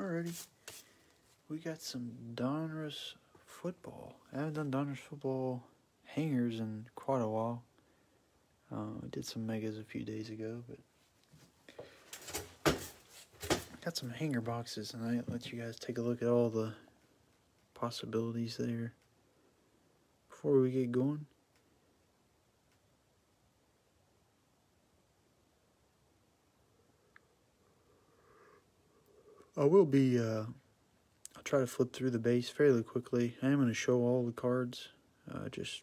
Alrighty. We got some Donruss football. I haven't done Donruss football hangers in quite a while. Uh, I did some megas a few days ago, but got some hanger boxes and I Let you guys take a look at all the possibilities there before we get going. I will be, uh, I'll try to flip through the base fairly quickly. I am going to show all the cards, uh, just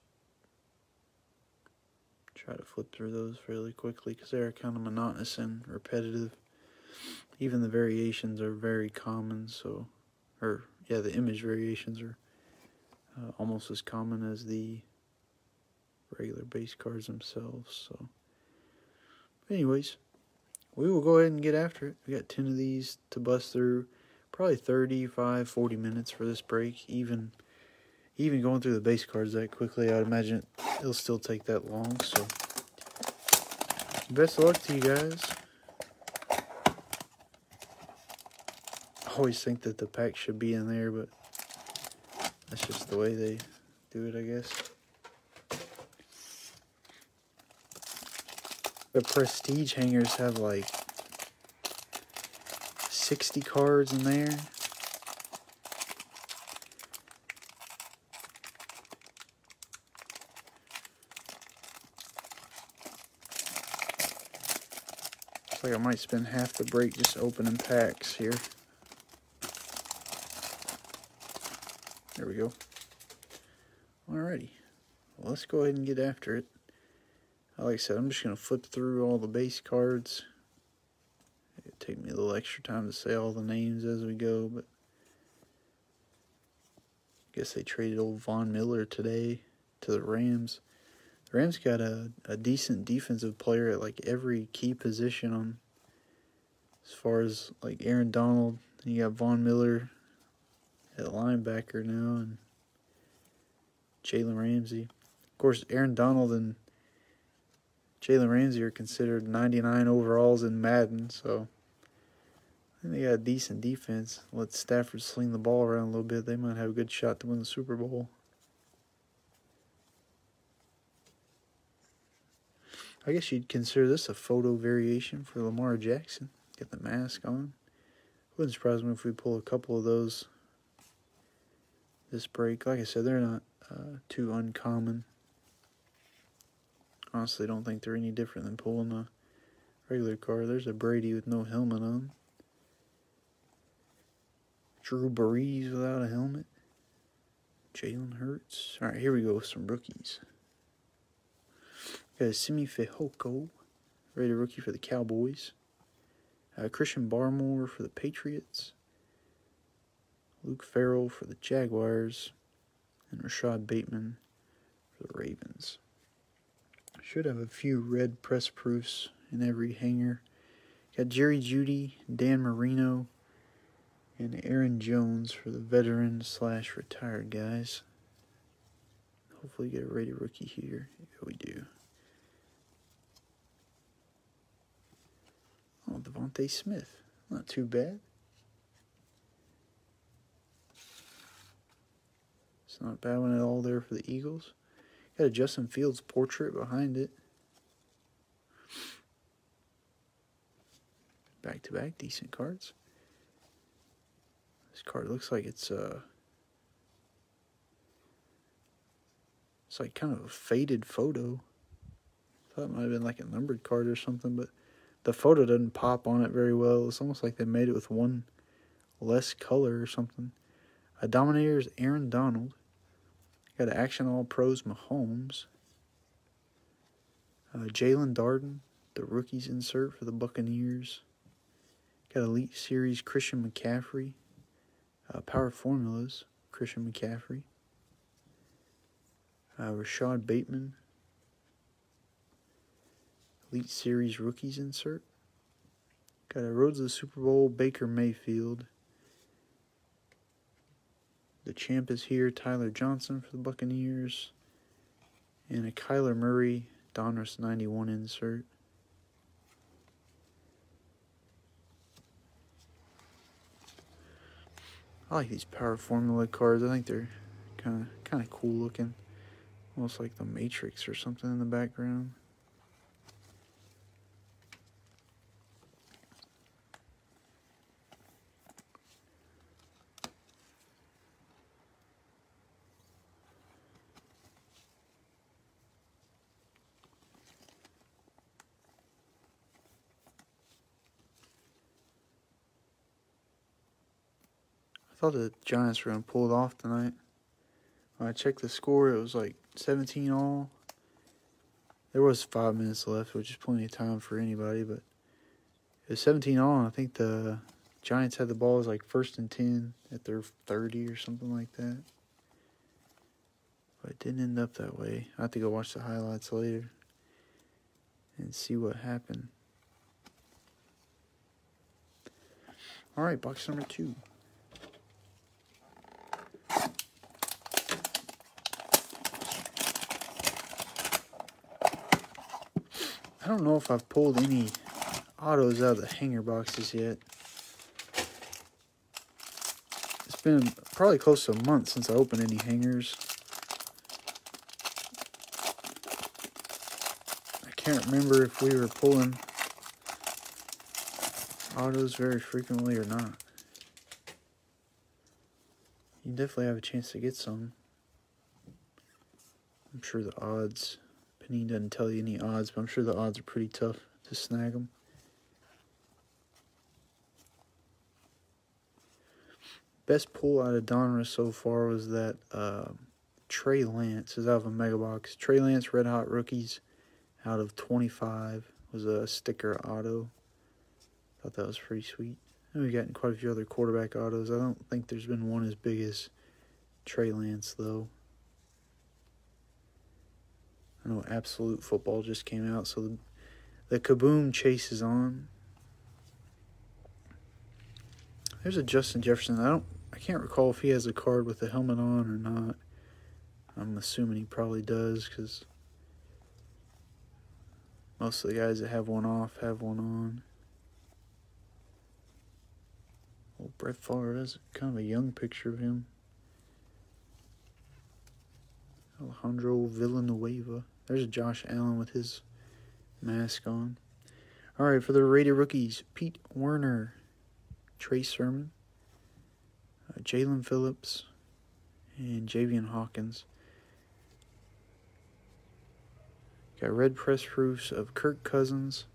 try to flip through those fairly quickly because they're kind of monotonous and repetitive. Even the variations are very common, so, or, yeah, the image variations are uh, almost as common as the regular base cards themselves, so. Anyways, we will go ahead and get after it. We got 10 of these to bust through. Probably 35, 40 minutes for this break. Even even going through the base cards that quickly, I'd imagine it'll still take that long. So, best of luck to you guys. I always think that the pack should be in there, but that's just the way they do it, I guess. The prestige hangers have like 60 cards in there. Looks like I might spend half the break just opening packs here. There we go. Alrighty. Well, let's go ahead and get after it. Like I said, I'm just going to flip through all the base cards. It'll take me a little extra time to say all the names as we go, but I guess they traded old Von Miller today to the Rams. The Rams got a, a decent defensive player at like every key position on as far as like Aaron Donald. You got Von Miller at linebacker now and Jalen Ramsey. Of course, Aaron Donald and Jalen Ramsey are considered 99 overalls in Madden, so I think they got a decent defense. Let Stafford sling the ball around a little bit. They might have a good shot to win the Super Bowl. I guess you'd consider this a photo variation for Lamar Jackson. Get the mask on. Wouldn't surprise me if we pull a couple of those this break. Like I said, they're not uh, too uncommon honestly don't think they're any different than pulling a regular car. There's a Brady with no helmet on. Drew Brees without a helmet. Jalen Hurts. All right, here we go with some rookies. Got a Simi Fehoko, rated rookie for the Cowboys. Uh, Christian Barmore for the Patriots. Luke Farrell for the Jaguars. And Rashod Bateman for the Ravens. Should have a few red press proofs in every hanger. Got Jerry Jeudy, Dan Marino, and Aaron Jones for the veteran slash retired guys. Hopefully get a rated rookie here. Yeah, we do. Oh, DeVonta Smith. Not too bad. It's not a bad one at all there for the Eagles. Got a Justin Fields portrait behind it. Back to back, decent cards. This card looks like it's uh it's like kind of a faded photo. Thought it might have been like a numbered card or something, but the photo doesn't pop on it very well. It's almost like they made it with one less color or something. A Dominator is Aaron Donald. Got Action All Pros Mahomes. Uh, Jaelon Darden, the rookies insert for the Buccaneers. Got Elite Series Christian McCaffrey. Uh, Power Formulas Christian McCaffrey. Uh, Rashod Bateman. Elite Series Rookies insert. Got a Roads to the Super Bowl Baker Mayfield. The champ is here, Tyler Johnson for the Buccaneers. And a Kyler Murray Donruss 91 insert. I like these power formula cards. I think they're kind of kind of cool looking, almost like the Matrix or something in the background. Thought the Giants were going to pull it off tonight. When I checked the score, it was like 17 all. There was five minutes left, which is plenty of time for anybody, but it was 17 all, and I think the Giants had the ball as like first and 10 at their 30 or something like that. But it didn't end up that way. I have to go watch the highlights later and see what happened. All right, box number two. I don't know if I've pulled any autos out of the hanger boxes yet. It's been probably close to a month since I opened any hangers. I can't remember if we were pulling autos very frequently or not. You definitely have a chance to get some. I'm sure the odds Panini doesn't tell you any odds, but I'm sure the odds are pretty tough to snag them. Best pull out of Donruss so far was that uh, Trey Lance is out of a mega box. Trey Lance Red Hot Rookies out of 25 was a sticker auto. Thought that was pretty sweet. And we've gotten quite a few other quarterback autos. I don't think there's been one as big as Trey Lance, though. I know Absolute Football just came out, so the, the Kaboom chase is on. There's a Justin Jefferson. I don't. I can't recall if he has a card with the helmet on or not. I'm assuming he probably does because most of the guys that have one off have one on. Well, Brett Favre has kind of a young picture of him. Alejandro Villanueva. There's a Josh Allen with his mask on. All right, for the Raider rookies, Pete Werner, Trey Sermon, uh, Jaelan Phillips, and Javian Hawkins. Got red press proofs of Kirk Cousins.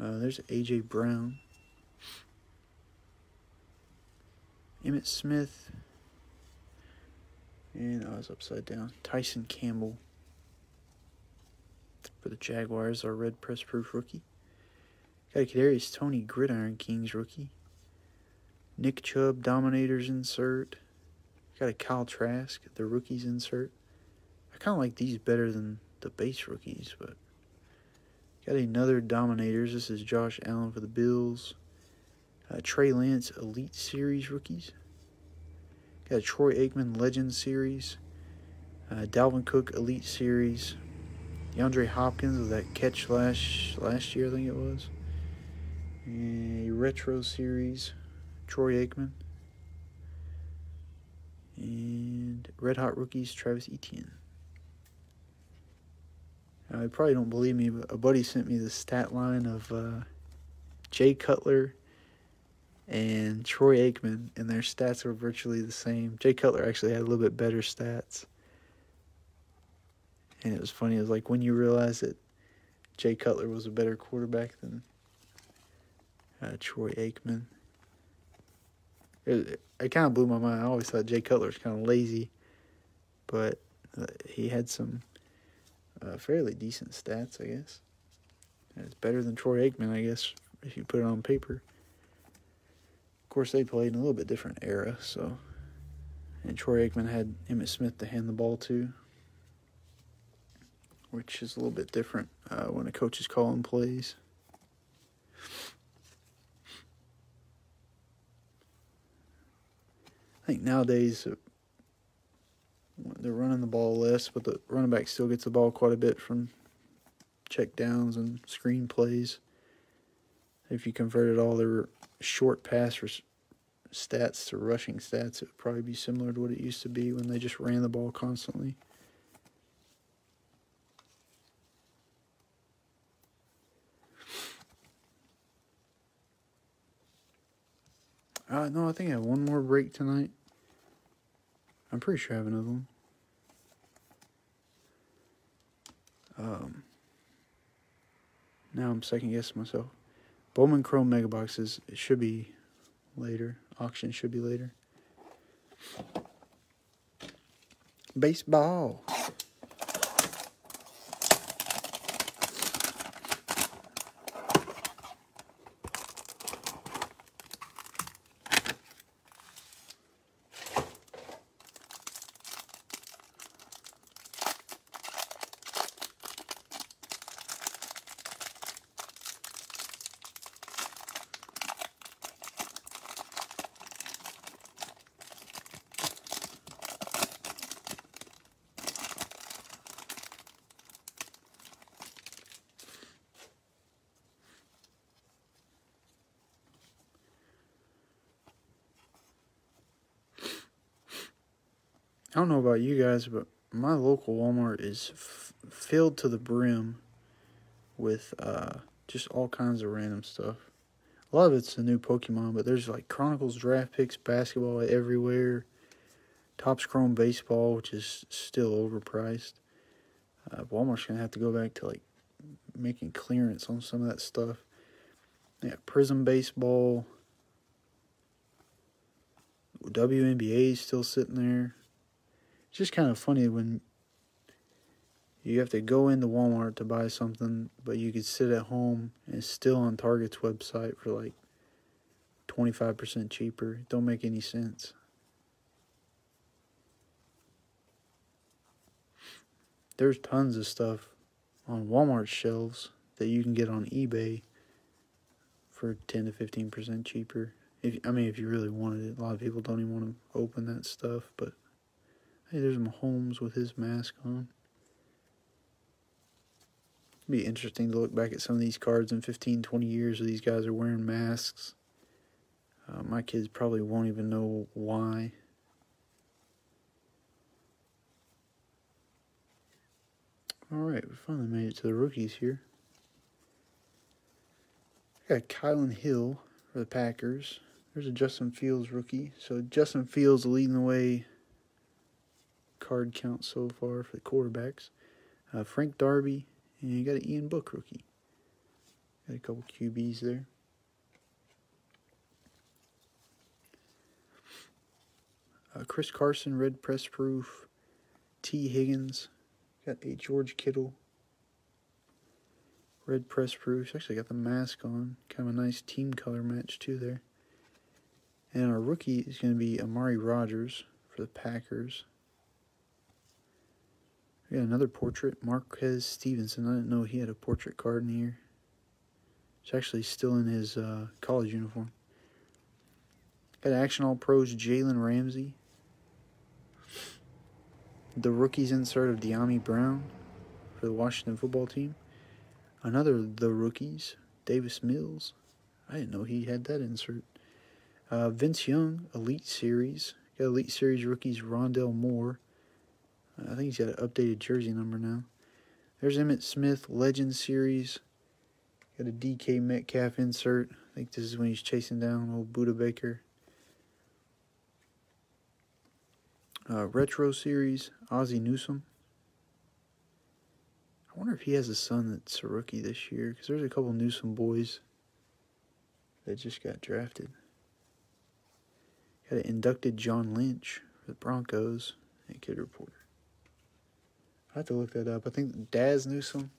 Uh, there's A.J. Brown. Emmitt Smith, and I was upside down. Tyson Campbell for the Jaguars, our red press proof rookie. Got a Kadarius Toney Gridiron Kings rookie. Nick Chubb Dominators insert. Got a Kyle Trask, the rookies insert. I kind of like these better than the base rookies, but got another Dominators. This is Josh Allen for the Bills. Uh, Trey Lance Elite Series rookies. Got a Troy Aikman Legend Series, uh, Dalvin Cook Elite Series, DeAndre Hopkins with that catch last last year, I think it was. A Retro Series, Troy Aikman. And Red Hot Rookies, Travis Etienne. I probably don't believe me, but a buddy sent me the stat line of uh, Jay Cutler and Troy Aikman, and their stats were virtually the same. Jay Cutler actually had a little bit better stats. And it was funny, it was like when you realize that Jay Cutler was a better quarterback than uh, Troy Aikman. It, it kind of blew my mind. I always thought Jay Cutler was kind of lazy, but uh, he had some uh, fairly decent stats, I guess. It's better than Troy Aikman, I guess, if you put it on paper course, they played in a little bit different era, so. And Troy Aikman had Emmitt Smith to hand the ball to, which is a little bit different uh, when a coach is calling plays. I think nowadays uh, they're running the ball less, but the running back still gets the ball quite a bit from check downs and screen plays. If you converted all their short pass stats to rushing stats, it would probably be similar to what it used to be when they just ran the ball constantly. Uh, no, I think I have one more break tonight. I'm pretty sure I have another one. Um, now I'm second guessing myself. Bowman Chrome Mega Boxes, it should be later. Auction should be later. Baseball. About you guys, but my local Walmart is filled to the brim with uh, just all kinds of random stuff. A lot of it's the new Pokemon, but there's like Chronicles draft picks, basketball everywhere, Topps Chrome baseball, which is still overpriced. Uh, Walmart's gonna have to go back to like making clearance on some of that stuff. Yeah, Prism baseball, WNBA is still sitting there just kind of funny when you have to go into Walmart to buy something, but you could sit at home and still on Target's website for like 25% cheaper. It don't make any sense. There's tons of stuff on Walmart shelves that you can get on eBay for 10 to 15% cheaper. If I mean if you really wanted it. A lot of people don't even want to open that stuff, but Hey, there's Mahomes with his mask on. It'd be interesting to look back at some of these cards in 15, 20 years where these guys are wearing masks. Uh, my kids probably won't even know why. Alright, we finally made it to the rookies here. Got Kylin Hill for the Packers. There's a Justin Fields rookie. So Justin Fields leading the way card count so far for the quarterbacks. Uh, Frank Darby, and you got an Ian Book rookie. Got a couple QBs there. Uh, Chris Carson, red press proof. Tee Higgins, got a George Kittle. Red press proof. Actually got the mask on. Kind of a nice team color match too there. And our rookie is going to be Amari Rogers for the Packers. We got another portrait, Marquez Stevenson. I didn't know he had a portrait card in here. It's actually still in his uh, college uniform. Got Action All Pros Jalen Ramsey. The rookies insert of Dyami Brown for the Washington football team. Another The Rookies, Davis Mills. I didn't know he had that insert. Uh, Vince Young, Elite Series. Got Elite Series rookies Rondale Moore. I think he's got an updated jersey number now. There's Emmitt Smith Legend Series. Got a DK Metcalf insert. I think this is when he's chasing down old Budda Baker. Uh, Retro Series, Ozzie Newsome. I wonder if he has a son that's a rookie this year, because there's a couple Newsome boys that just got drafted. Got an inducted John Lynch for the Broncos and Kid Reporter. I have to look that up. I think Dazz Newsome.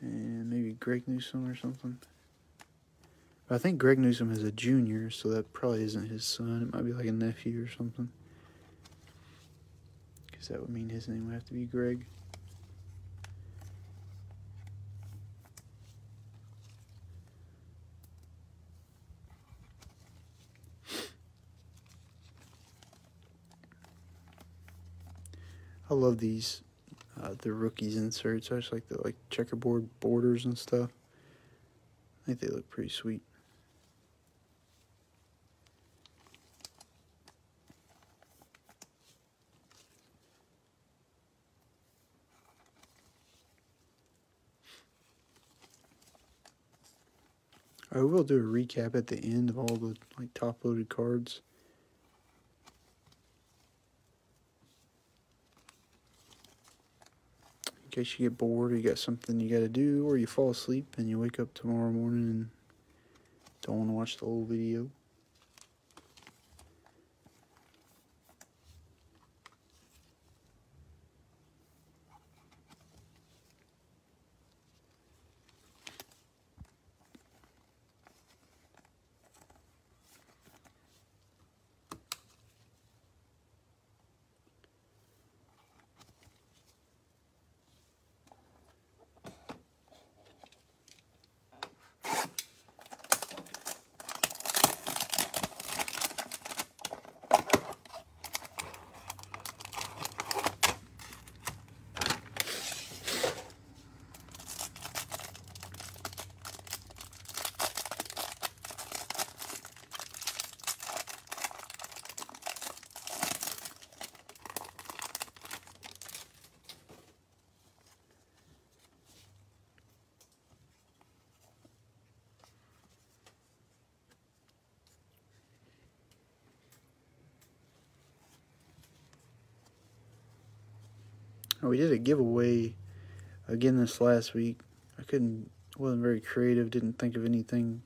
And maybe Greg Newsome or something. But I think Greg Newsome is a junior, so that probably isn't his son. It might be like a nephew or something. Because that would mean his name would have to be Greg. I love these uh, the rookies inserts. I just like the like checkerboard borders and stuff. I think they look pretty sweet. I will do a recap at the end of all the like top loaded cards. In case you get bored or you got something you got to do or you fall asleep and you wake up tomorrow morning and don't want to watch the whole video. We did a giveaway again this last week. I couldn't, wasn't very creative, didn't think of anything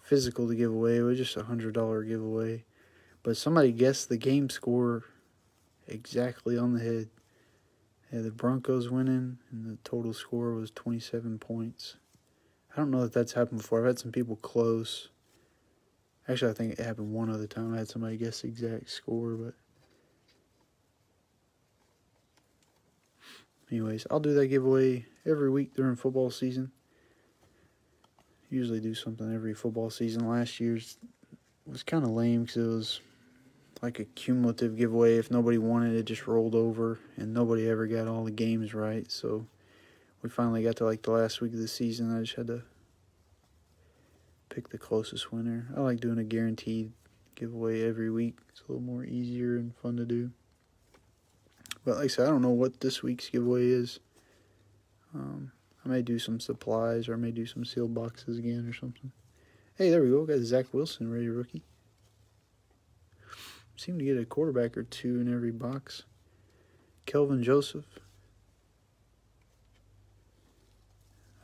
physical to give away. It was just a hundred dollar giveaway. But somebody guessed the game score exactly on the head. Yeah, the Broncos winning, and the total score was 27 points. I don't know if that's happened before. I've had some people close. Actually, I think it happened one other time. I had somebody guess the exact score, but anyways, I'll do that giveaway every week during football season. Usually do something every football season. Last year's was kind of lame because it was like a cumulative giveaway. If nobody wanted it, just rolled over, and nobody ever got all the games right. So we finally got to like the last week of the season. I just had to pick the closest winner. I like doing a guaranteed giveaway every week. It's a little more easier and fun to do. But like I said, I don't know what this week's giveaway is. Um, I may do some supplies or I may do some sealed boxes again or something. Hey, there we go. Got Zach Wilson, ready rookie. Seem to get a quarterback or two in every box. Kelvin Joseph.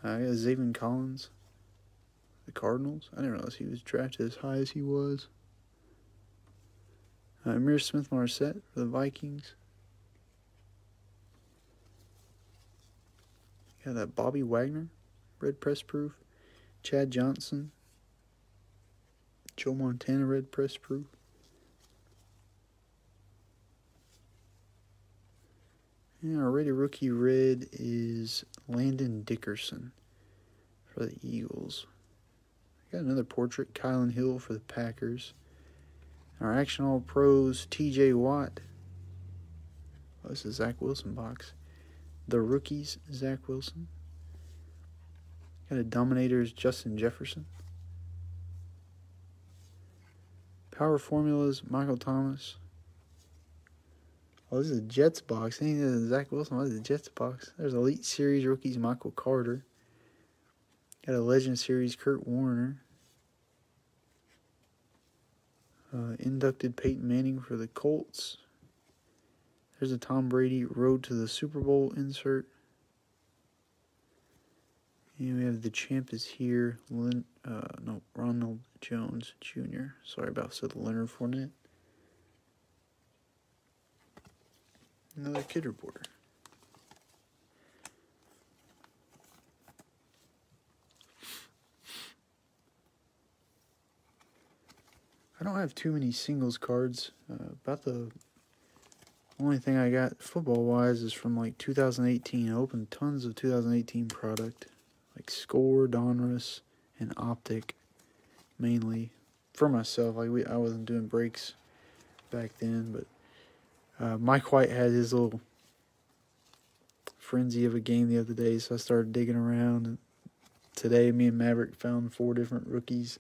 I got Zaven Collins. The Cardinals. I didn't realize he was drafted as high as he was. Uh, Ihmir Smith Marsette for the Vikings. Got that Bobby Wagner, red press proof. Chad Johnson. Joe Montana, red press proof. And our rated rookie red is Landon Dickerson for the Eagles. Got another portrait, Kylin Hill for the Packers. Our Action All Pros, TJ Watt. Oh, this is Zach Wilson box. The rookies, Zach Wilson. Got a Dominators, Justin Jefferson. Power Formulas, Michael Thomas. Oh, this is a Jets box. Ain't this Zach Wilson? What is a Jets box? There's Elite Series rookies, Michael Carter. Got a Legend Series, Kurt Warner. Uh, inducted Peyton Manning for the Colts. There's a Tom Brady Road to the Super Bowl insert. And we have the champ is here. Lin, uh, no, Ronald Jones Jr. Sorry about said Leonard Fournette. Another kid reporter. I don't have too many singles cards. Uh, about the only thing I got football wise is from like 2018. I opened tons of 2018 product, like Score, Donruss, and Optic, mainly for myself. Like we, I wasn't doing breaks back then, but uh, Mike White had his little frenzy of a game the other day, so I started digging around. And today, me and Maverick found four different rookies.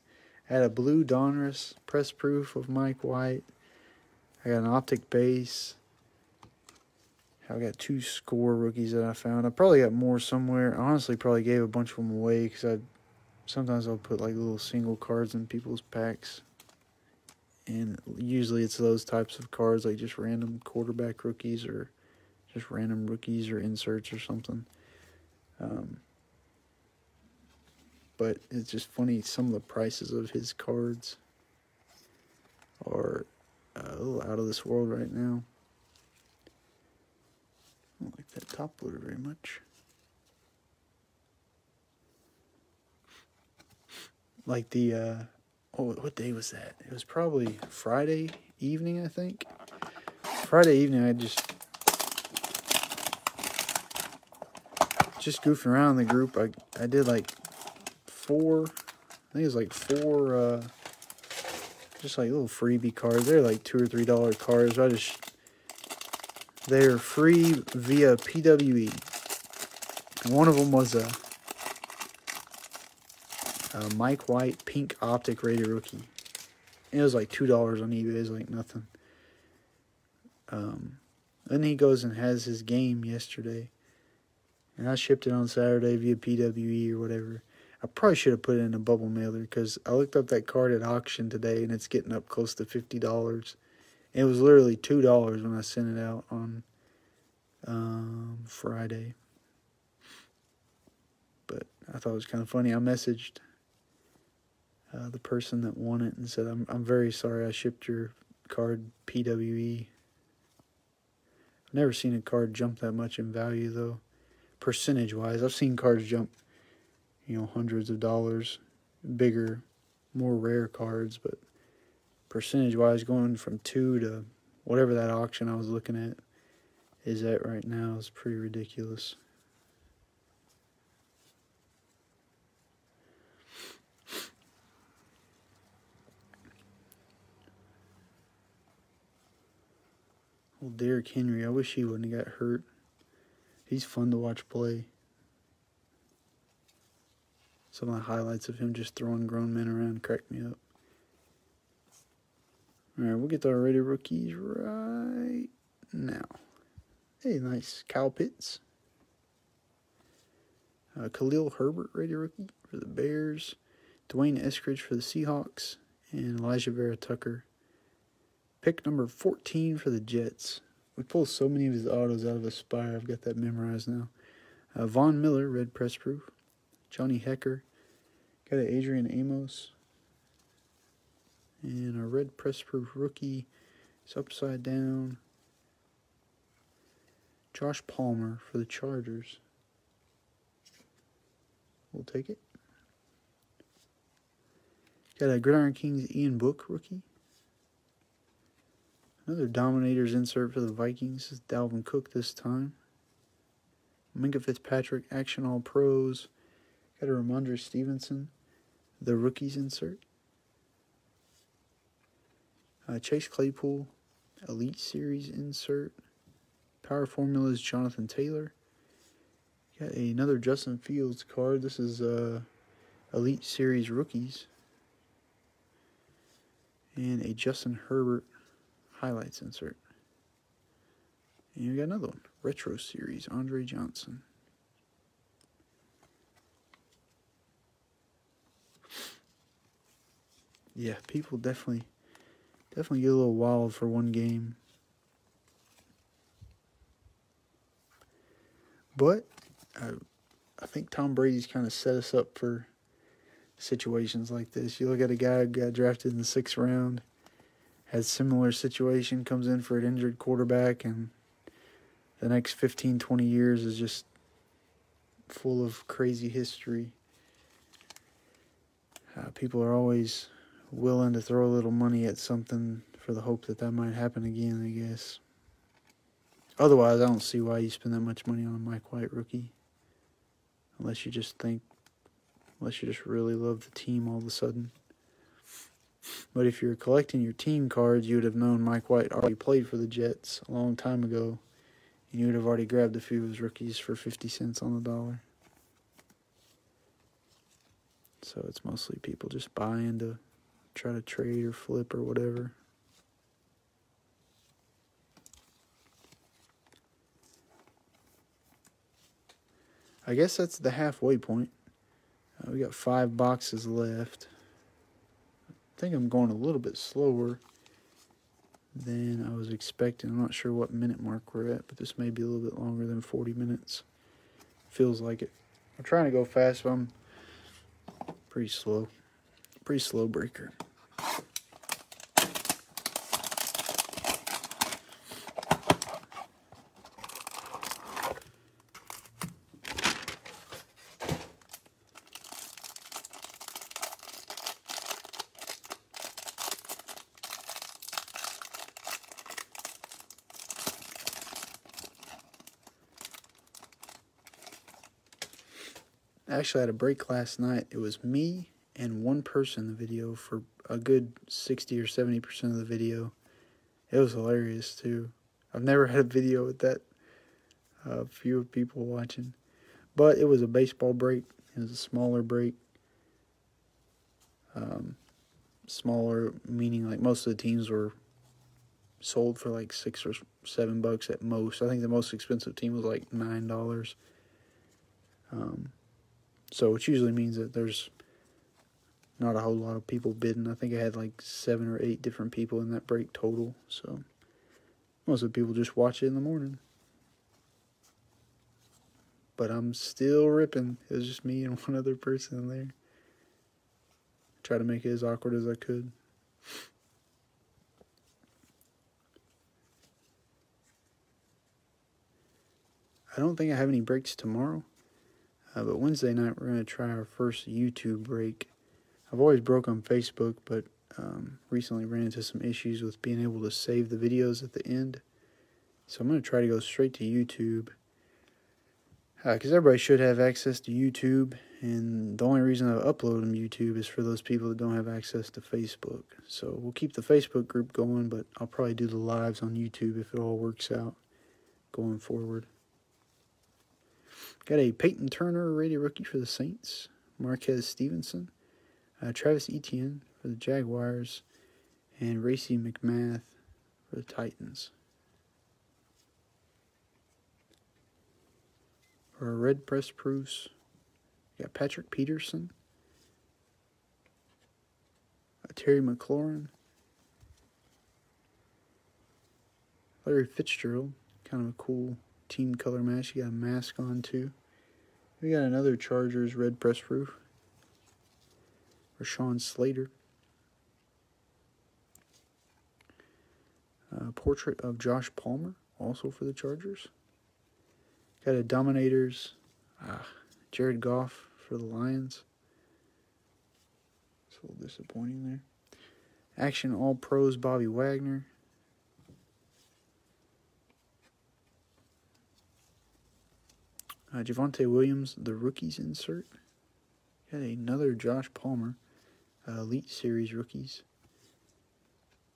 I had a blue Donruss press proof of Mike White. I got an optic base. I got two score rookies that I found. I probably got more somewhere. I honestly probably gave a bunch of them away because I sometimes I'll put like little single cards in people's packs. And usually it's those types of cards, like just random quarterback rookies or just random rookies or inserts or something. Um, but it's just funny, some of the prices of his cards are a little out of this world right now. I don't like that top loader very much. Like the, uh, oh, what day was that? It was probably Friday evening, I think. Friday evening, I just, just goofing around the group. I, I did like four, I think it was like four, uh, just like little freebie cards. They're like two or three dollar cards. I just they're free via PWE. One of them was a, a Mike White pink optic rated rookie. It was like two dollars on eBay. It was like nothing. Um, then he goes and has his game yesterday, and I shipped it on Saturday via PWE or whatever. I probably should have put it in a bubble mailer because I looked up that card at auction today and it's getting up close to fifty dollars. It was literally two dollars when I sent it out on um, Friday. But I thought it was kind of funny. I messaged uh, the person that won it and said, "I'm I'm very sorry I shipped your card PWE." I've never seen a card jump that much in value though, percentage wise. I've seen cards jump you know, hundreds of dollars, bigger, more rare cards, but percentage wise, going from two to whatever that auction I was looking at is at right now is pretty ridiculous. Well, Derrick Henry, I wish he wouldn't have got hurt. He's fun to watch play some of the highlights of him just throwing grown men around cracked me up. Alright, we'll get our rated rookies right now. Hey, nice. Kyle Pitts. Uh, Khalil Herbert, rated rookie for the Bears. D'Wayne Eskridge for the Seahawks. And Alijah Vera-Tucker. Pick number 14 for the Jets. We pulled so many of his autos out of Aspire. I've got that memorized now. Uh, Von Miller, red press proof. Johnny Hekker. Got an Adrian Amos. And a red press proof rookie. It's upside down. Josh Palmer for the Chargers. We'll take it. Got a Gridiron Kings Ian Book rookie. Another Dominators insert for the Vikings. Is Dalvin Cook this time. Minkah Fitzpatrick Action All Pros. Got a Rhamondre Stevenson, the rookies insert. Uh, Chase Claypool, Elite Series insert. Power Formulas, Jonathan Taylor. Got another Justin Fields card. This is uh, Elite Series rookies. And a Justin Herbert highlights insert. And you got another one. Retro Series, Andre Johnson. yeah, people definitely definitely get a little wild for one game. But I, I think Tom Brady's kind of set us up for situations like this. You look at a guy who got drafted in the sixth round, has similar situation, comes in for an injured quarterback, and the next 15, 20 years is just full of crazy history. Uh, people are always willing to throw a little money at something for the hope that that might happen again, I guess. Otherwise, I don't see why you spend that much money on a Mike White rookie. Unless you just think, unless you just really love the team all of a sudden. But if you're collecting your team cards, you would have known Mike White already played for the Jets a long time ago. And you would have already grabbed a few of his rookies for 50 cents on the dollar. So it's mostly people just buying to try to trade or flip or whatever. I guess that's the halfway point. Uh, we got five boxes left. I think I'm going a little bit slower than I was expecting. I'm not sure what minute mark we're at, but this may be a little bit longer than 40 minutes. Feels like it. I'm trying to go fast, but I'm pretty slow. Pretty slow breaker. actually had a break last night. It was me and one person the video for a good 60 or 70% of the video. It was hilarious too. I've never had a video with that uh, few of people watching. But it was a baseball break. It was a smaller break. Um, smaller meaning like most of the teams were sold for like six or seven bucks at most. I think the most expensive team was like nine dollars. Um, so which usually means that there's not a whole lot of people bidding. I think I had like seven or eight different people in that break total. So most of the people just watch it in the morning. But I'm still ripping. It was just me and one other person in there. Try to make it as awkward as I could. I don't think I have any breaks tomorrow. Uh, but Wednesday night, we're going to try our first YouTube break. I've always broke on Facebook, but um, recently ran into some issues with being able to save the videos at the end. So I'm going to try to go straight to YouTube. Because uh, everybody should have access to YouTube. And the only reason I upload them YouTube is for those people that don't have access to Facebook. So we'll keep the Facebook group going, but I'll probably do the lives on YouTube if it all works out going forward. Got a Payton Turner rated rookie for the Saints. Marquez Stevenson. Uh, Travis Etienne for the Jaguars. And Racey McMath for the Titans. For a red press proofs, got Patrick Peterson. Uh, Terry McLaurin. Larry Fitzgerald. Kind of a cool team color match. You got a mask on too. We got another Chargers red press proof. Rashawn Slater. Uh, portrait of Josh Palmer, also for the Chargers. Got a Dominators, ah, Jared Goff for the Lions. It's a little disappointing there. Action All Pros Bobby Wagner. Uh, Javonte Williams, the rookies insert. Got another Josh Palmer, uh, Elite Series rookies.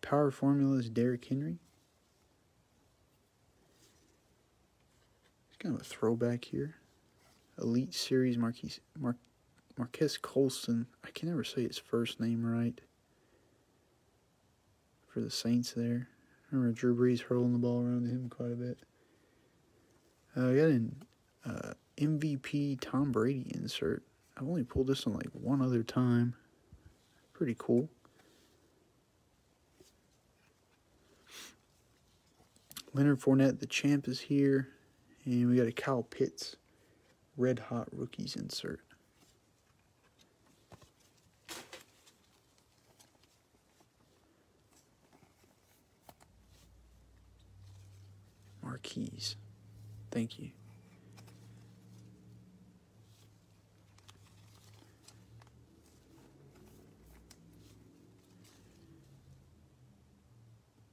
Power Formulas Derrick Henry. It's kind of a throwback here. Elite Series Marquise, Mar- Marquez Colston. I can never say his first name right. For the Saints there. I remember Drew Brees hurling the ball around to him quite a bit. Uh, I got an uh, MVP Tom Brady insert. I've only pulled this one like one other time. Pretty cool. Leonard Fournette, the champ, is here. And we got a Kyle Pitts Red Hot Rookies insert. Marquise. Thank you.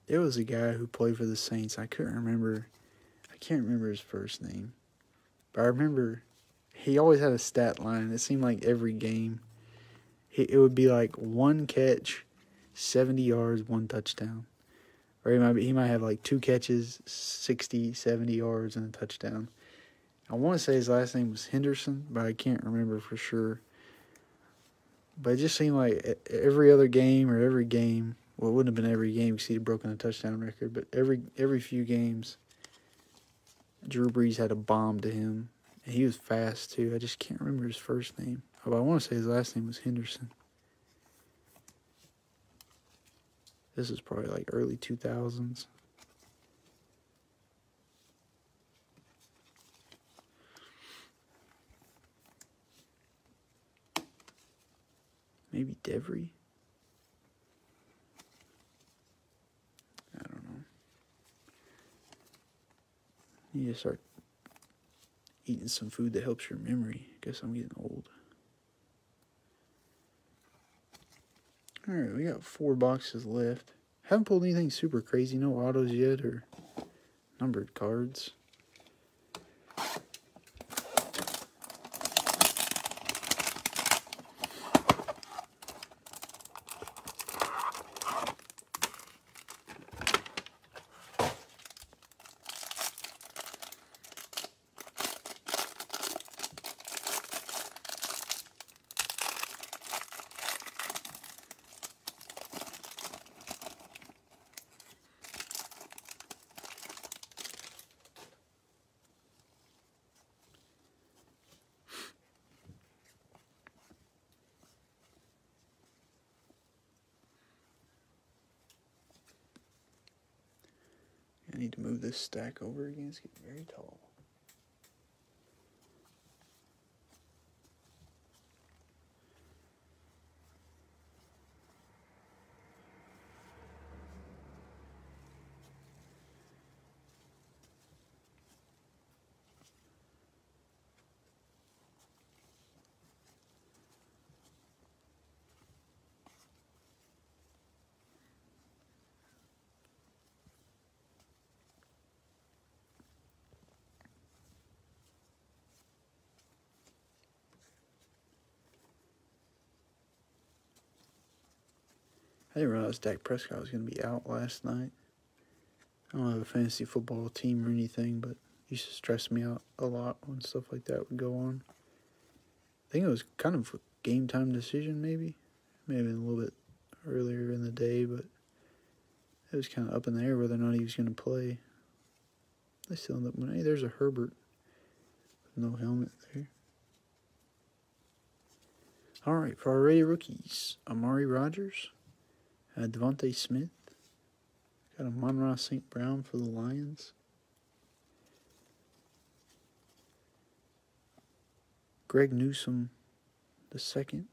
It was a guy who played for the Saints. I couldn't remember. I can't remember his first name, but I remember he always had a stat line. It seemed like every game, it would be like one catch, seventy yards, one touchdown, or he might be, he might have like two catches, 60, 70 yards, and a touchdown. I want to say his last name was Henderson, but I can't remember for sure. But it just seemed like every other game or every game well, it wouldn't have been every game because he'd broken a touchdown record, but every every few games, Drew Brees had a bomb to him. And he was fast too. I just can't remember his first name. Oh, I want to say his last name was Henderson. This is probably like early 2000s. Maybe Devery? I don't know. You need to start eating some food that helps your memory. Guess I'm getting old. Alright, we got four boxes left. Haven't pulled anything super crazy, no autos yet or numbered cards. I need to move this stack over again. It's getting very tall. I didn't realize Dak Prescott was going to be out last night. I don't have a fantasy football team or anything, but used to stress me out a lot when stuff like that would go on. I think it was kind of a game time decision, maybe. Maybe a little bit earlier in the day, but it was kind of up in the air whether or not he was going to play. They still end up winning. Hey, there's a Herbert with no helmet there. All right, for our rookies, Amari Rogers, uh, DeVonta Smith, got a Amon-Ra St. Brown for the Lions. Greg Newsome the second.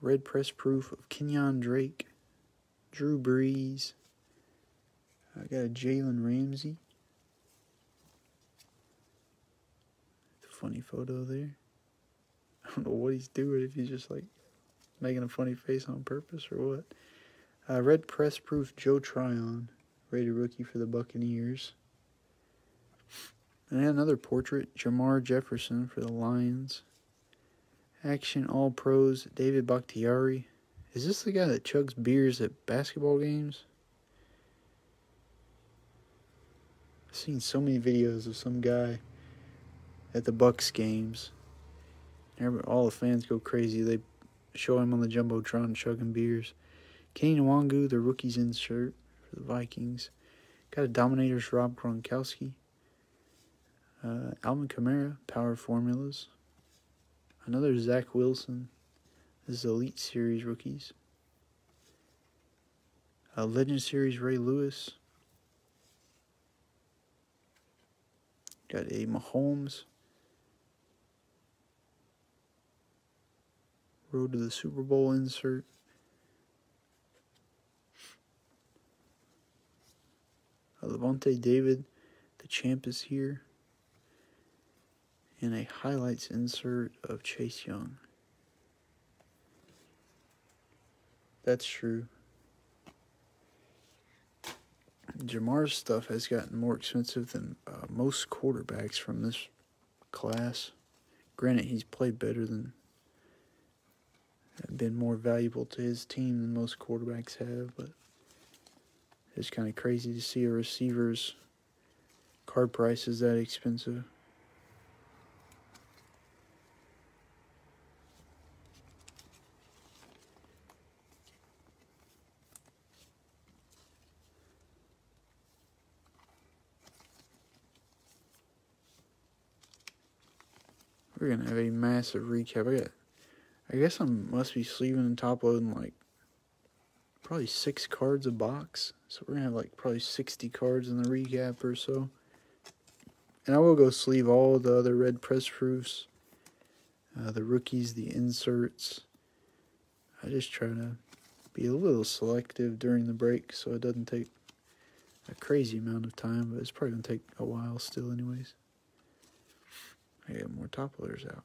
Red press proof of Kenyon Drake, Drew Brees. I got a Jalen Ramsey. Funny photo there. I don't know what he's doing if he's just like making a funny face on purpose or what. Uh, red press proof Joe Tryon, rated rookie for the Buccaneers. And another portrait, Jermar Jefferson for the Lions. Action All Pros, David Bakhtiari. Is this the guy that chugs beers at basketball games? I've seen so many videos of some guy at the Bucks games. All the fans go crazy. They show him on the jumbotron chugging beers. Kene Nwangwu, the rookies insert for the Vikings. Got a Dominators Rob Gronkowski. Uh, Alvin Kamara, Power Formulas. Another Zach Wilson. This is Elite Series rookies. A Legend Series Ray Lewis. Got a Mahomes. Road to the Super Bowl insert. A Lavonte David, the champ is here. And a highlights insert of Chase Young. That's true. Ja'Marr's stuff has gotten more expensive than uh, most quarterbacks from this class. Granted, he's played better than, been more valuable to his team than most quarterbacks have, but it's kind of crazy to see a receiver's card price is that expensive. we're gonna have a massive recap. I got, I guess I must be sleeving and top loading like probably six cards a box. So we're gonna have like probably 60 cards in the recap or so. And I will go sleeve all the other red press proofs, uh, the rookies, the inserts. I just try to be a little selective during the break so it doesn't take a crazy amount of time, but it's probably to take a while still, anyways. I got more top loaders out.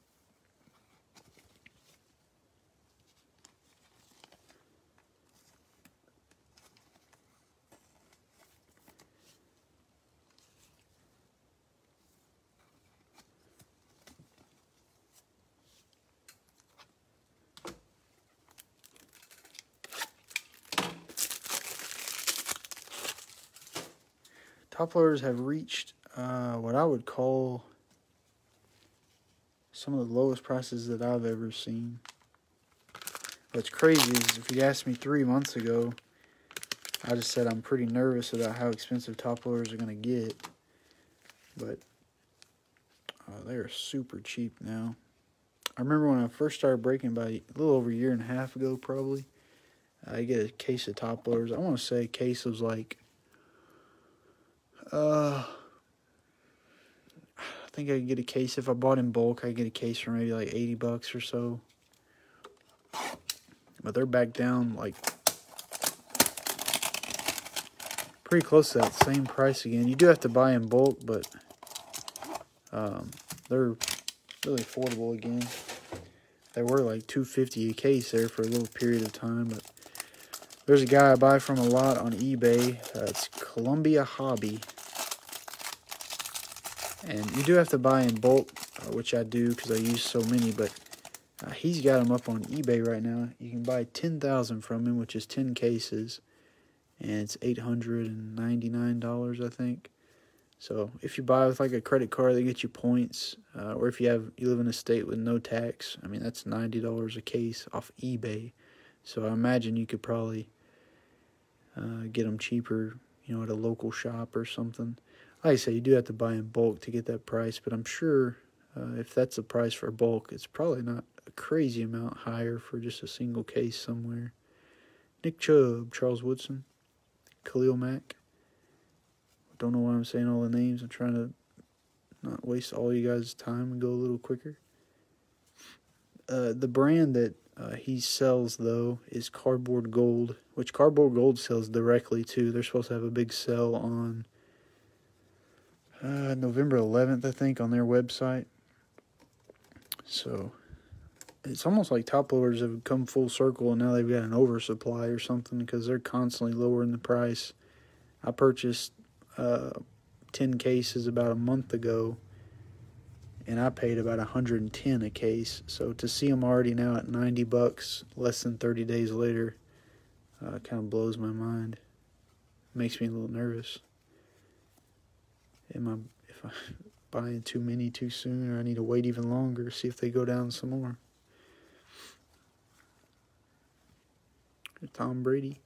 Top loaders have reached uh, what I would call some of the lowest prices that I've ever seen. What's crazy is if you asked me three months ago, I just said I'm pretty nervous about how expensive top loaders are going to get. But uh, they are super cheap now. I remember when I first started breaking about a little over a year and a half ago, probably. I get a case of top loaders. I want to say a case was like uh, I think I could get a case if I bought in bulk. I could get a case for maybe like eighty bucks or so. But they're back down like pretty close to that same price again. You do have to buy in bulk, but um, they're really affordable again. They were like 250 a case there for a little period of time, but there's a guy I buy from a lot on eBay. Uh, it's Columbia Hobby. And you do have to buy in bulk, uh, which I do because I use so many, but uh, he's got them up on eBay right now. You can buy 10,000 from him, which is 10 cases, and it's $899, I think. So if you buy with like a credit card, they get you points, uh, or if you have you live in a state with no tax, I mean that's ninety dollars a case off eBay. So I imagine you could probably uh, get them cheaper, you know, at a local shop or something like I say, you do have to buy in bulk to get that price, but I'm sure uh, if that's the price for bulk, it's probably not a crazy amount higher for just a single case somewhere. Nick Chubb, Charles Woodson, Khalil Mack. Don't know why I'm saying all the names. I'm trying to not waste all you guys' time and go a little quicker. Uh, the brand that uh, he sells though is Cardboard Gold, which Cardboard Gold sells directly to. They're supposed to have a big sell on uh, November 11th, I think, on their website. So it's almost like top loaders have come full circle and now they've got an oversupply or something because they're constantly lowering the price. I purchased uh, 10 cases about a month ago and I paid about 110 a case. So to see them already now at 90 bucks less than 30 days later uh, kind of blows my mind. Makes me a little nervous am I if I buying too many too soon or I need to wait even longer see if they go down some more. Tom Brady.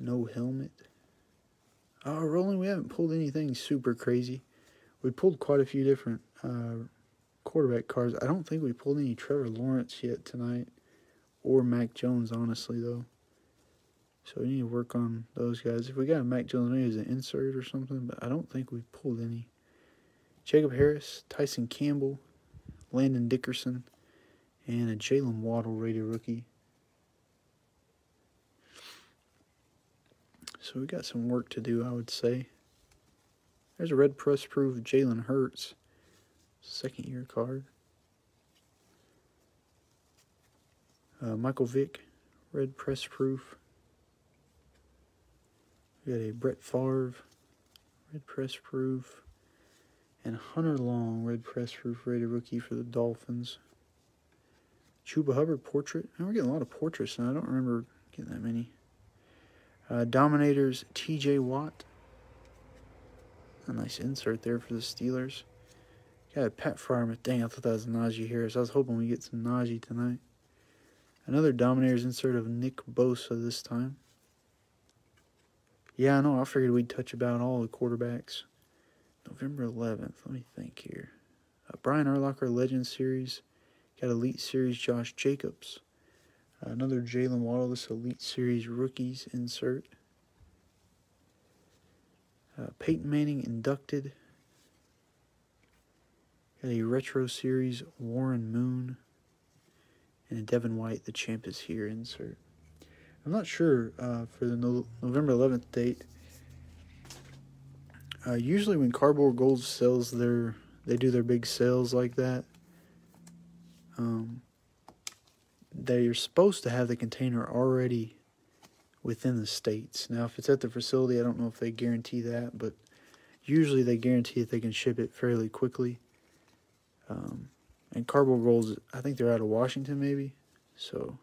No helmet. Oh, rolling, we haven't pulled anything super crazy. We pulled quite a few different uh, quarterback cards. I don't think we pulled any Trevor Lawrence yet tonight or Mac Jones, honestly, though. So we need to work on those guys. If we got a Mac Jones, maybe as an insert or something, but I don't think we pulled any. Jacob Harris, Tyson Campbell, Landon Dickerson, and a Jaylen Waddle rated rookie. So we got some work to do, I would say. There's a red press proof Jalen Hurts, second year card. Uh, Michael Vick, red press proof. We got a Brett Favre, red press proof, and Hunter Long, red press proof rated rookie for the Dolphins. Chuba Hubbard portrait. And we're getting a lot of portraits now. I don't remember getting that many. Uh, Dominators TJ Watt. A nice insert there for the Steelers. Got a Pat Freiermuth. Dang, I thought that was Najee Harris. I was hoping we get some Najee tonight. Another Dominators insert of Nick Bosa this time. Yeah, I know. I figured we'd touch about all the quarterbacks. November 11th. Let me think here. Brian Urlacher Legend Series. Got Elite Series Josh Jacobs. Uh, another Jaylen Waddle, this Elite Series Rookies insert. Uh, Peyton Manning inducted. Got a Retro Series Warren Moon. And a Devin White, the champ is here insert. I'm not sure uh, for the no- November 11th date. Uh, usually when Cardboard Gold sells their, they do their big sales like that. Um, they're supposed to have the container already within the states. Now, if it's at the facility, I don't know if they guarantee that, but usually they guarantee that they can ship it fairly quickly. Um, and Cardboard Gold's, I think they're out of Washington, maybe. So,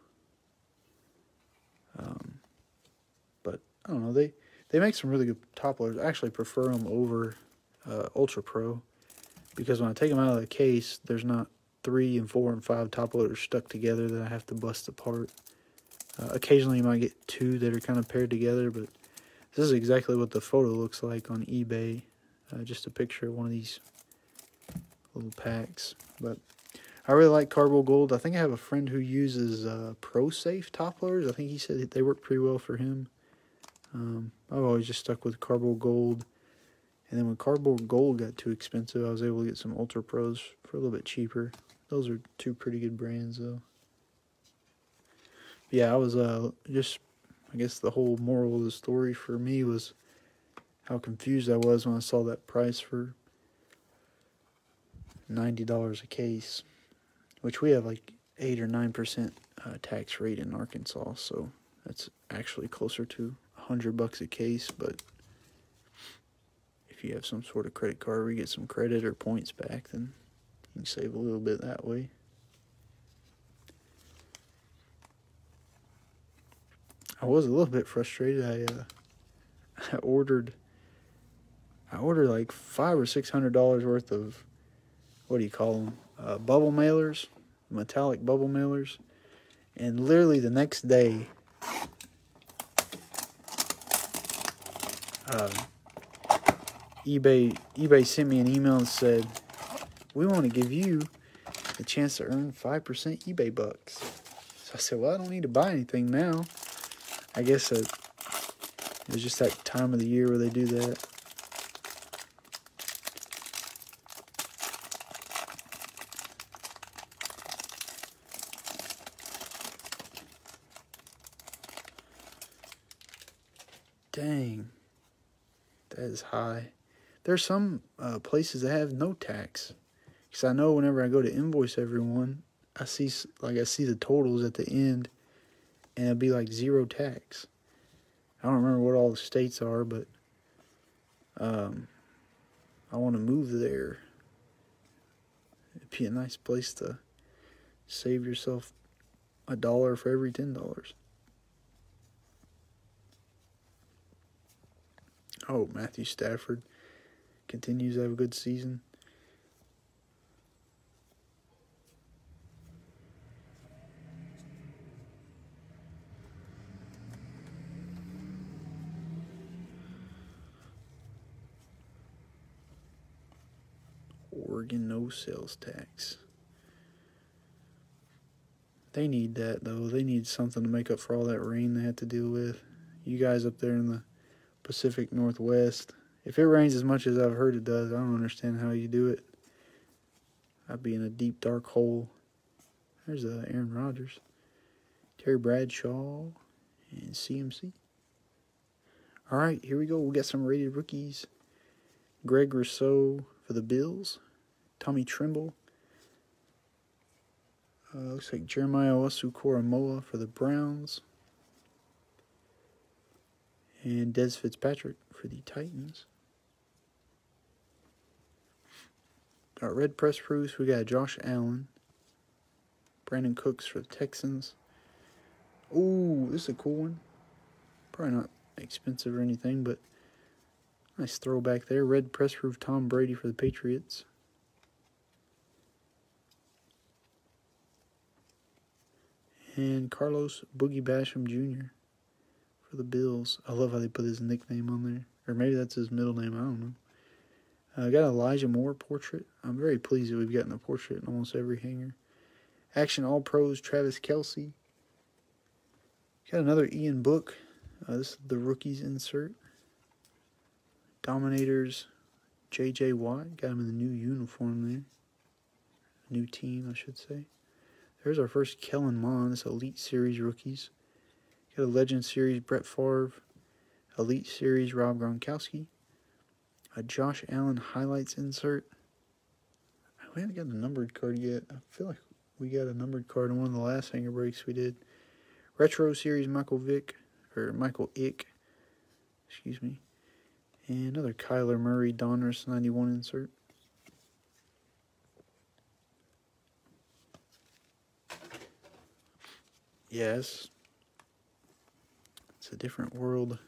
um, but I don't know. They they make some really good top loaders. I actually prefer them over uh, Ultra Pro because when I take them out of the case, there's not three and four and five top loaders stuck together that I have to bust apart. Uh, occasionally, you might get two that are kind of paired together, but this is exactly what the photo looks like on eBay. Uh, just a picture of one of these little packs. But I really like Cardboard Gold. I think I have a friend who uses uh, ProSafe top loaders. I think he said they work pretty well for him. Um, I've always just stuck with Cardboard Gold. And then when Cardboard Gold got too expensive, I was able to get some Ultra Pros for a little bit cheaper. Those are two pretty good brands, though. Yeah, I was uh just, I guess the whole moral of the story for me was how confused I was when I saw that price for ninety dollars a case, which we have like eight or nine percent uh, tax rate in Arkansas, so that's actually closer to a hundred bucks a case. But if you have some sort of credit card where you get some credit or points back, then you can save a little bit that way. I was a little bit frustrated. I uh, I ordered I ordered like five or six hundred dollars worth of what do you call them? Uh, bubble mailers, metallic bubble mailers, and literally the next day, uh, eBay eBay sent me an email and said, "We want to give you a chance to earn five percent eBay bucks." So I said, "Well, I don't need to buy anything now." I guess it was just that time of the year where they do that. Dang. That high. There's some uh, places that have no tax. Because I know whenever I go to invoice everyone, I see like I see the totals at the end, and it'll be like zero tax. I don't remember what all the states are, but um, I want to move there. It'd be a nice place to save yourself a dollar for every ten dollars. Oh, Matthew Stafford continues to have a good season. Oregon no sales tax. They need that though. They need something to make up for all that rain they had to deal with. You guys up there in the Pacific Northwest. If it rains as much as I've heard it does, I don't understand how you do it. I'd be in a deep dark hole. There's uh, Aaron Rodgers, Terry Bradshaw, and CMC. All right, here we go. We got some rated rookies. Greg Rousseau for the Bills. Tommy Tremble. Uh, looks like Jeremiah Owusu-Koramoah for the Browns and Dez Fitzpatrick for the Titans. Got red press proofs. We got Josh Allen, Brandin Cooks for the Texans. Ooh, this is a cool one. Probably not expensive or anything, but nice throwback there. Red press proof Tom Brady for the Patriots. And Carlos Boogie Basham Jr for the Bills. I love how they put his nickname on there. Or maybe that's his middle name, I don't know. Uh, got Elijah Moore portrait. I'm very pleased that we've gotten a portrait in almost every hanger. Action All Pros Travis Kelce. Got another Ian Book. Uh, this is the rookies insert. Dominators J.J. Watt. Got him in the new uniform there. New team, I should say. There's our first Kellen Mond. This Elite Series rookies. Got a Legend Series Brett Favre. Elite Series Rob Gronkowski. A Josh Allen highlights insert. We haven't got a numbered card yet. I feel like we got a numbered card in one of the last hanger breaks we did. Retro Series Michael Vick, or Michael Ick, excuse me. And another Kyler Murray Donruss 91 insert. Yes. A different world.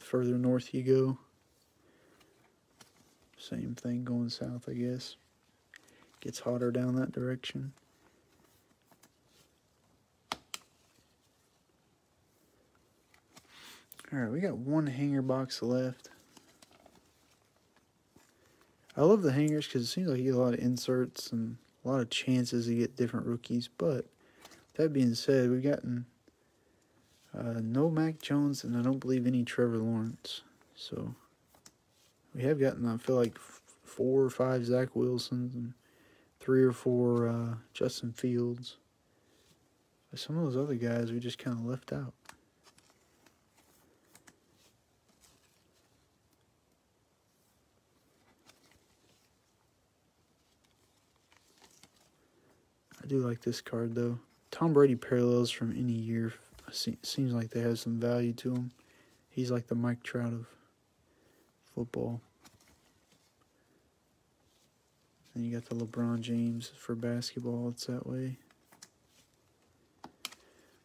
The further north you go. Same thing going south, I guess. Gets hotter down that direction. Alright, we got one hanger box left. I love the hangers because it seems like you get a lot of inserts and a lot of chances to get different rookies. But that being said, we've gotten uh, no Mac Jones and I don't believe any Trevor Lawrence. So we have gotten, I feel like, four or five Zach Wilsons and three or four uh, Justin Fields. But some of those other guys we just kind of left out. I do like this card though. Tom Brady parallels from any year seems like they have some value to him. He's like the Mike Trout of football. And you got the LeBron James for basketball. It's that way.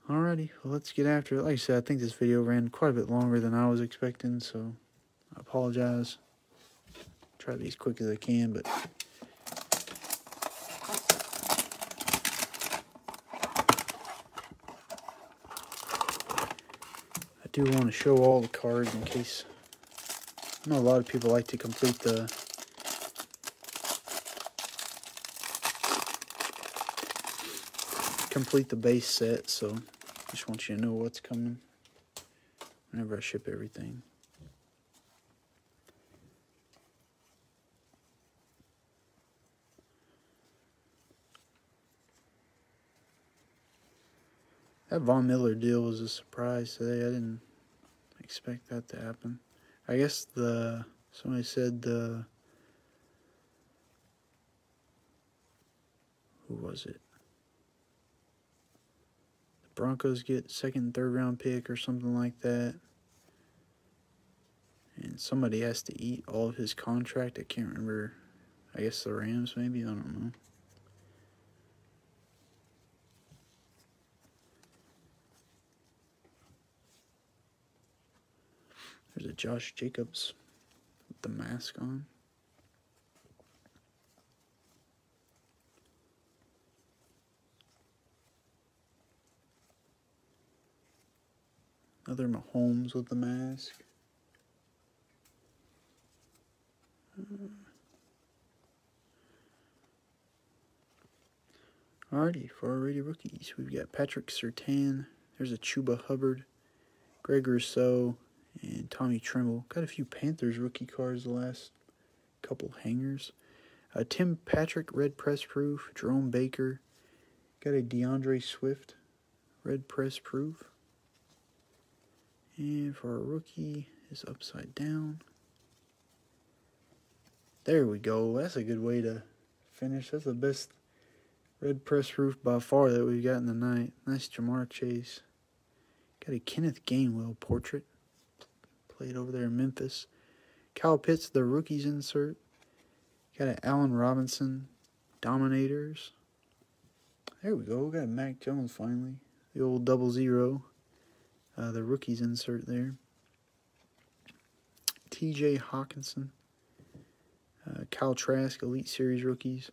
Alrighty, well, let's get after it. Like I said, I think this video ran quite a bit longer than I was expecting, so I apologize. Try to be as quick as I can, but do want to show all the cards in case I know a lot of people like to complete the complete the base set so just want you to know what's coming whenever I ship everything That Von Miller deal was a surprise today. I didn't expect that to happen. I guess the somebody said the who was it? The Broncos get second, third round pick or something like that. And somebody has to eat all of his contract. I can't remember. I guess the Rams maybe, I don't know. There's a Josh Jacobs with the mask on. Another Mahomes with the mask. Hmm. Alrighty, for our ready rookies, we've got Patrick Surtain. There's a Chuba Hubbard, Greg Rousseau, and Tommy Tremble. Got a few Panthers rookie cards the last couple hangers. Uh, Tim Patrick, red press proof. Jerome Baker. Got a D'Andre Swift, red press proof. And for our rookie is upside down. There we go. That's a good way to finish. That's the best red press proof by far that we've got in the night. Nice Ja'Marr Chase. Got a Kenneth Gainwell portrait played over there in Memphis. Kyle Pitts, the rookies insert. Got an Allen Robinson, Dominators. There we go. Got Mac Jones finally. The old double zero. Uh, the rookies insert there. TJ Hockenson. Uh, Kyle Trask, Elite Series rookies.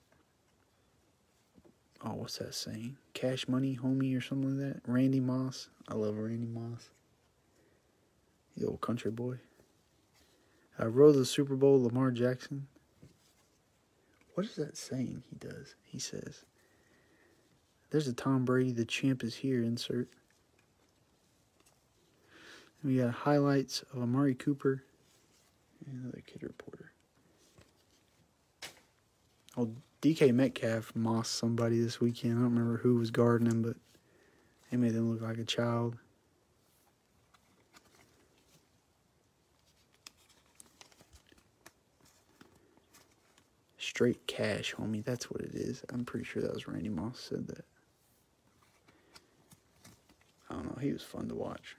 Oh, what's that saying? Cash Money Homie or something like that? Randy Moss. I love Randy Moss. The old country boy. I Road to the Super Bowl, Lamar Jackson. What is that saying he does? He says, There's a Tom Brady, the champ is here, insert. We got highlights of Amari Cooper and another kid reporter. Oh, DK Metcalf mossed somebody this weekend. I don't remember who was guarding him, but they made him look like a child. Straight cash, homie. That's what it is. I'm pretty sure that was Randy Moss said that. I don't know. He was fun to watch.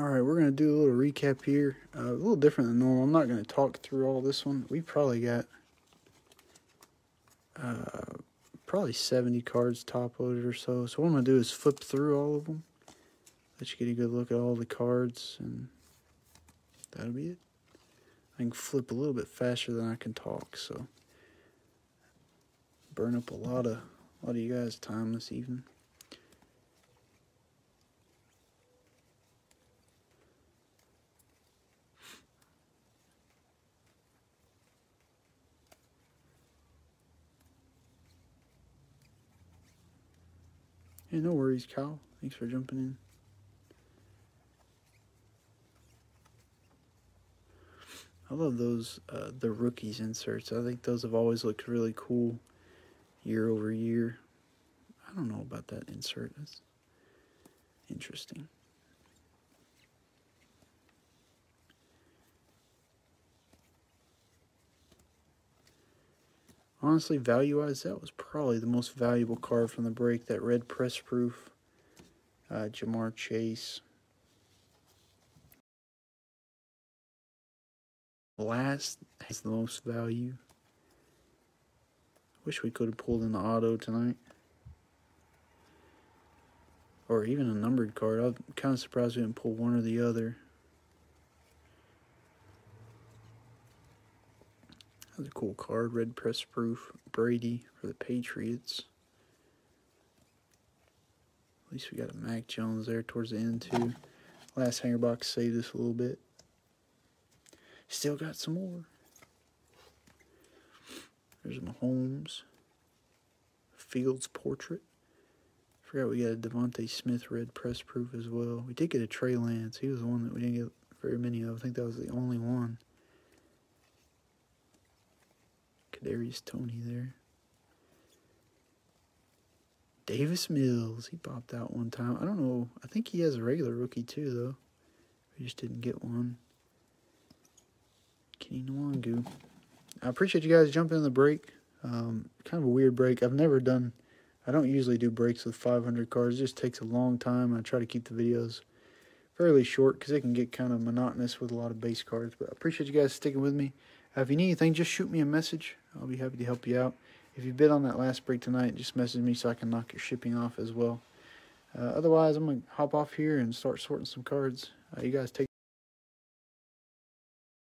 All right, we're going to do a little recap here. Uh, a little different than normal. I'm not going to talk through all this one. We probably got uh, probably 70 cards top loaded or so. So what I'm going to do is flip through all of them. Let you get a good look at all the cards, and that'll be it. I can flip a little bit faster than I can talk, so burn up a lot of a lot of you guys' time this evening. Hey, no worries, Cal. Thanks for jumping in. I love those uh, the rookies inserts. I think those have always looked really cool year over year. I don't know about that insert. That's interesting. Honestly, value wise, that was probably the most valuable card from the break. That red press proof, uh, Ja'Marr Chase. Last has the most value. Wish we could have pulled in the auto tonight. Or even a numbered card. I'm kind of surprised we didn't pull one or the other. That's a cool card. Red press proof. Brady for the Patriots. At least we got a Mac Jones there towards the end, too. Last hanger box saved us a little bit. Still got some more. There's Mahomes. Fields portrait. Forgot we got a DeVonta Smith red press proof as well. We did get a Trey Lance. He was the one that we didn't get very many of. I think that was the only one. Kadarius Toney there. Davis Mills, he popped out one time. I don't know. I think he has a regular rookie too, though. We just didn't get one. Kene Nwangwu. I appreciate you guys jumping in the break. Um, kind of a weird break. I've never done. I don't usually do breaks with 500 cards. It just takes a long time. I try to keep the videos fairly short because they can get kind of monotonous with a lot of base cards. But I appreciate you guys sticking with me. If you need anything, just shoot me a message. I'll be happy to help you out. If you bid on that last break tonight, just message me so I can knock your shipping off as well. Uh, otherwise, I'm going to hop off here and start sorting some cards. Uh, you guys take